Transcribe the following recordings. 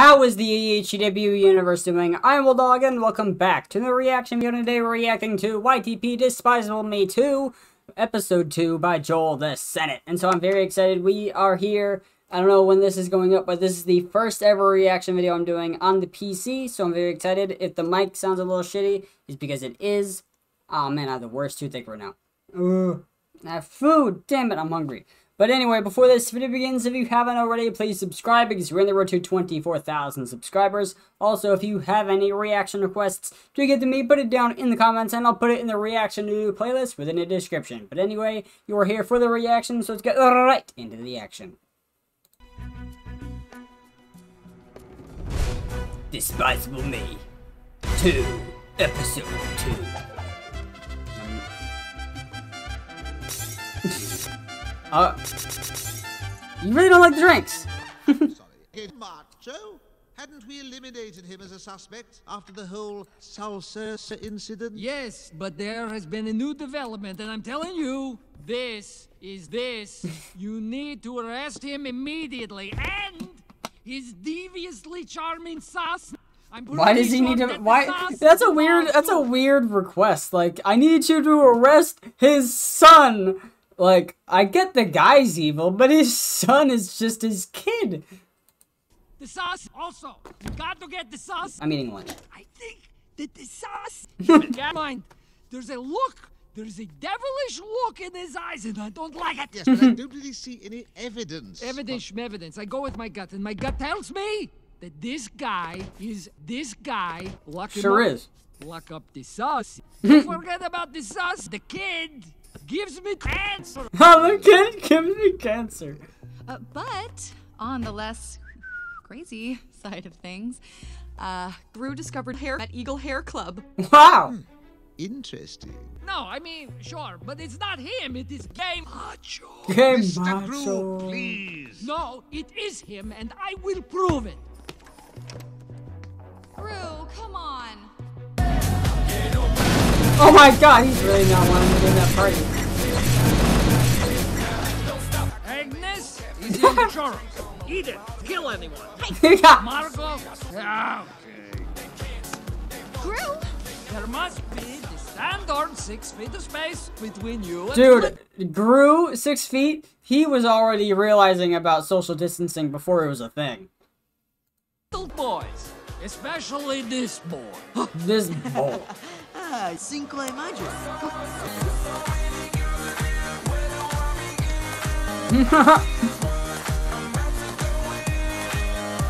How is the AHCW universe doing? I'm Dog and welcome back to the reaction video today. We're reacting to YTP Despisable Me 2, Episode 2 by Joel the Senate. And so I'm very excited. We are here. I don't know when this is going up, but this is the first ever reaction video I'm doing on the PC, so I'm very excited. If the mic sounds a little shitty, it's because it is. Oh man, I have the worst toothache right now. Ugh. I have food! Damn it, I'm hungry. But anyway, before this video begins, if you haven't already, please subscribe because we're in the road to 24,000 subscribers. Also, if you have any reaction requests to get to me, put it down in the comments and I'll put it in the reaction to playlist within the description. But anyway, you are here for the reaction, so let's get right into the action. Despisable Me 2, Episode 2. Uh, you really don't like the drinks. Sorry. Macho? Hadn't we eliminated him as a suspect after the whole salsa incident? Yes, but there has been a new development, and I'm telling you, this is this. you need to arrest him immediately, and his deviously charming sus. why does he need to? Why? That's a weird. That's a weird request. Like, I need you to arrest his son. Like, I get the guy's evil, but his son is just his kid. The sauce also. You got to get the sauce. I'm eating lunch. I think that the sauce. Never mind. There's a look. There's a devilish look in his eyes, and I don't like it. Yes, but I don't really see any evidence. Evidence, but... evidence. I go with my gut, and my gut tells me that this guy is this guy. Lock sure up, is. Lock up the sauce. don't forget about the sauce. The kid gives me cancer. Oh, the kid gives me cancer. Uh, but on the less crazy side of things, uh, Gru discovered hair at Eagle Hair Club. Wow. Hmm. Interesting. No, I mean, sure, but it's not him. It is Game Macho. Game Mr. Macho. Gru, please. No, it is him, and I will prove it. Gru, come on. Oh my god, he's really not wanting to be in that party. Churros. Eat it. Kill anyone. yeah. Marco. Okay. Gru. There must be the standard six feet of space between you and Dude, Gru six feet. He was already realizing about social distancing before it was a thing. Little boys, especially this boy. this boy. Ah, cinco e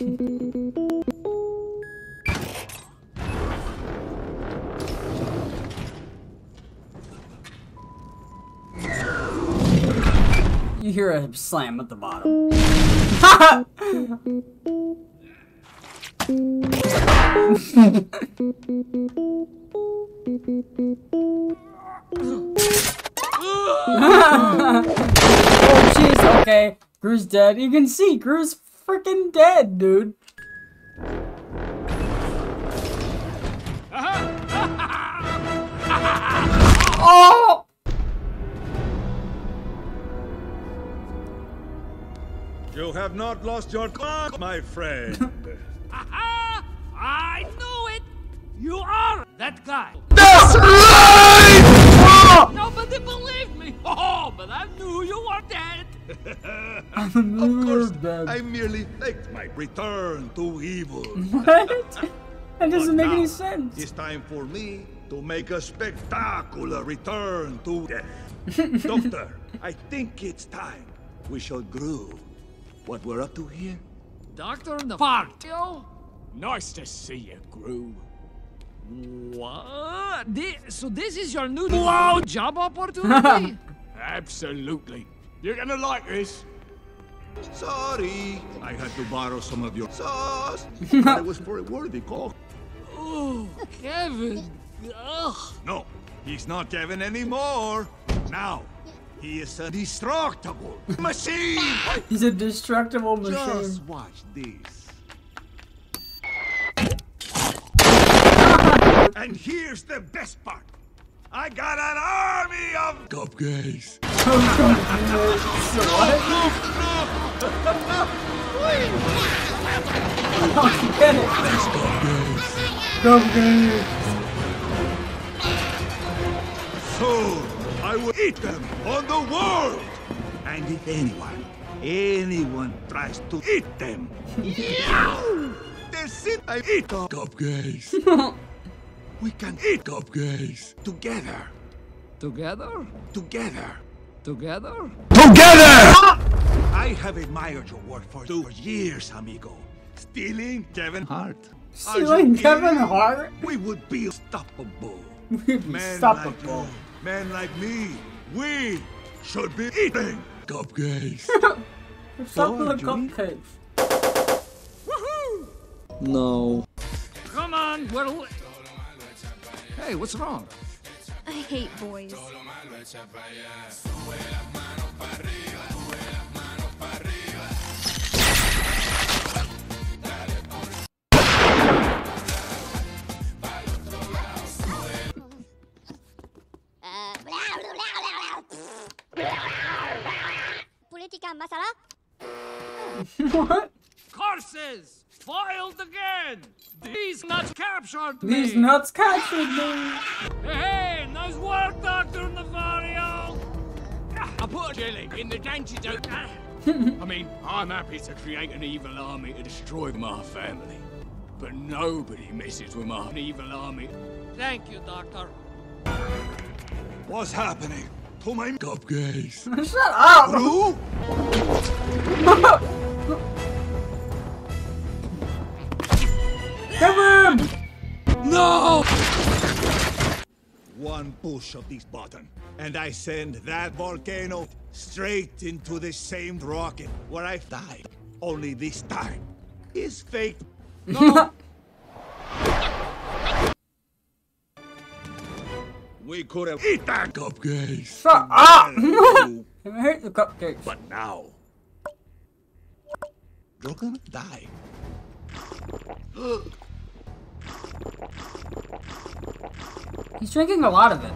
you hear a slam at the bottom. oh jeez, okay. Gru's dead. You can see, Gru's freaking dead, dude. oh! You have not lost your clock, my friend. I knew it! You are that guy! That's right! Nobody believed me! Oh, but I knew you were dead! Of course, I merely faked my return to evil. What? That doesn't But make any sense. It's time for me to make a spectacular return to death. Doctor, I think it's time we shall grow what we're up to here. Doctor in the Navarro? Nice to see you, Gru. What? Thi- so this is your new wow job opportunity? Absolutely. You're gonna like this. Sorry, I had to borrow some of your sauce. but it was for a worthy cause. Oh, Kevin. Ugh. No, he's not Kevin anymore. Now, he is a destructible machine. He's a destructible machine. Just watch this. and here's the best part. I got an army of cupcakes. Get it. Cupcakes. Soon, I will eat them on the world. And if anyone, anyone tries to eat them, they sit I eat the cupcakes. we can eat cupcakes together. Together? Together. Together? Together! I have admired your work for two years, amigo. Stealing Kevin Hart. Stealing Kevin Hart? We would be unstoppable. We'd be Men stoppable. like men like me, we should be eating cupcakes. Stop with the Judy? cupcakes. No. Come on, we're... Hey, what's wrong? I hate boys. Politika masalah? what? Curses! Foiled again! These nuts captured me! These nuts captured me. Hey, nice work, Dr. Nefario! I put a jelly in the antidote. Eh? I mean, I'm happy to create an evil army to destroy my family. But nobody messes with my evil army. Thank you, Doctor. What's happening to my cupcakes? Shut up. Who? Push of this button, and I send that volcano straight into the same rocket where I died. Only this time, is fake. No! We could have eaten that cupcakes. Shut up! You- I hate the cupcakes. but now, you're gonna die. He's drinking a lot of it.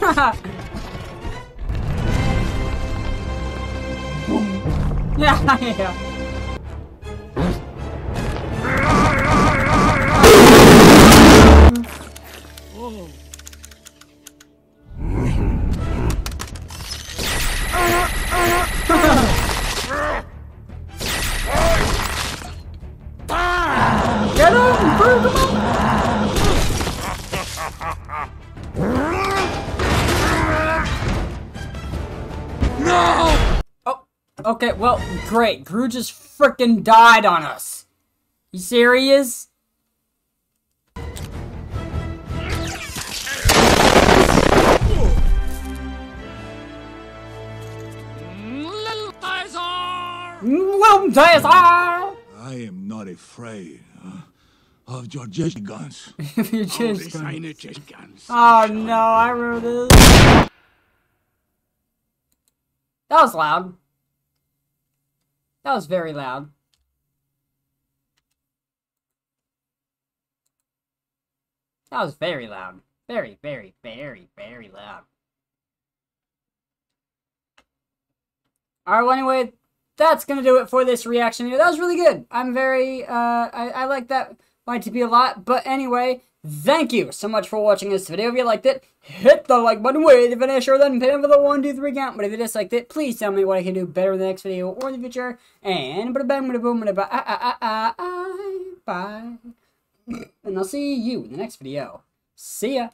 yeah, yeah. Okay, well, great. Gru just freaking died on us. You serious? Little Caesar! Well, Caesar! I am not afraid uh, of your jet guns. If you Oh, just this ain't a jet gun. Oh no, I remember this. That was loud. That was very loud. That was very loud. Very, very, very, very loud. Alright, well anyway, that's gonna do it for this reaction video. That was really good. I'm very, uh, I, I like that YTP a lot. But anyway, thank you so much for watching this video. If you liked it, hit the like button with the finisher, then it for the 1, 2, 3 count. But if you disliked it, please tell me what I can do better in the next video or in the future. And bada bang, bada boom, bada ba, ah, ah, ah, ah, bye. And I'll see you in the next video. See ya.